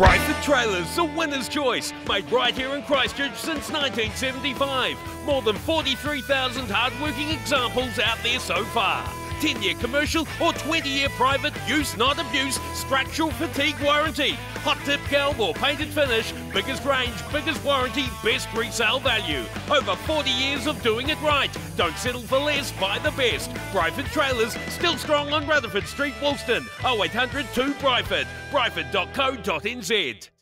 Briford Trailers, the winner's choice, made right here in Christchurch since 1975. More than 43,000 hard-working examples out there so far. 10 year commercial or 20 year private use not abuse structural fatigue warranty. Hot dip galv or painted finish, biggest range, biggest warranty, best resale value. Over 40 years of doing it right. Don't settle for less, buy the best. Briford Trailers, still strong on Rutherford Street, Woolston. 0800 2 Briford. Briford.co.nz.